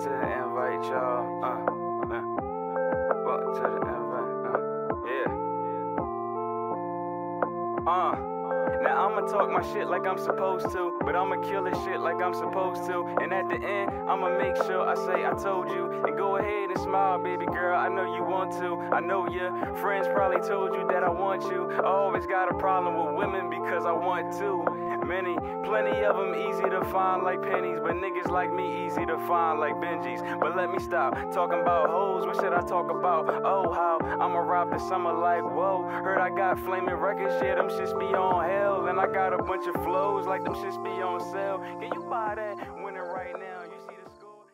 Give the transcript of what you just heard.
to the invite, y'all. Uh, uh, welcome to the invite. Uh, yeah. Uh. Now I'ma talk my shit like I'm supposed to, but I'ma kill this shit like I'm supposed to. And at the end, I'ma make sure I say I told you. And go ahead and smile, baby girl. I know you want to. I know your friends probably told you that I want you. I always got a problem with women because I want to. Many, plenty of them easy to find like pennies, but niggas like me easy to find like Benjis. But let me stop talking about hoes. What should I talk about? Oh, how I'ma rob the summer like whoa. Heard I got flaming records, yeah, them shits be on hell. And I got a bunch of flows like them shits be on sale. Can you buy that? Winning right now. You see the score?